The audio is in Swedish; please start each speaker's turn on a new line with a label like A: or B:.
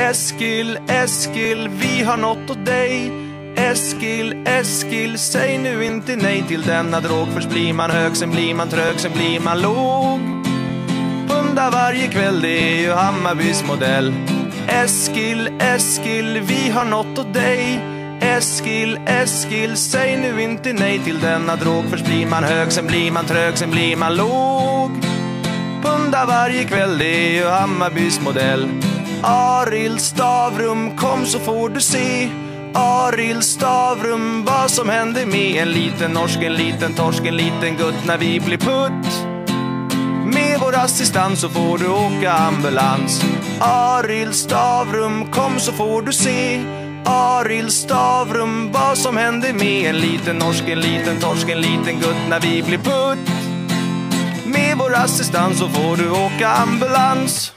A: Eskil, Eskil, vi har något åt dig. Eskil, Eskil, säg nu inte nej till denna drog. Först blir man hög, sen blir man trög, sen blir man låg. Punda varje kväll, det är ju Hammarbys modell. Eskil, Eskil, vi har något åt dig. Eskil, Eskil, säg nu inte nej till denna drog. Först blir man hög, sen blir man trög, sen blir man låg. Punda varje kväll, det är ju Hammarbys modell. Arild Stavrum, kom så får du se. Arild Stavrum, vad som händer med en liten norsk, en liten torsk, en liten gutt när vi blir putt. Med vår assistans så får du åka ambulans. Arild Stavrum, kom så får du se. Arild Stavrum, vad som händer med en liten norsk, en liten torsk, en liten gutt när vi blir putt. Med vår assistans så får du åka ambulans.